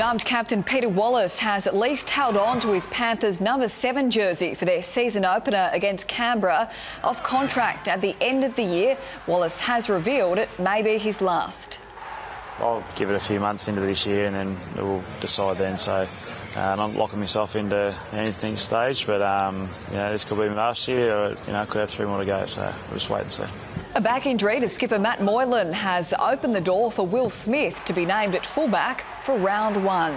Dumped captain Peter Wallace has at least held on to his Panthers number seven jersey for their season opener against Canberra. Off contract at the end of the year, Wallace has revealed it may be his last. I'll give it a few months into this year and then we'll decide then. So uh, I'm not locking myself into anything stage, but um, you know this could be last year, or you know I could have three more to go. So we'll just wait and see. A back injury to skipper Matt Moylan has opened the door for Will Smith to be named at fullback for round one.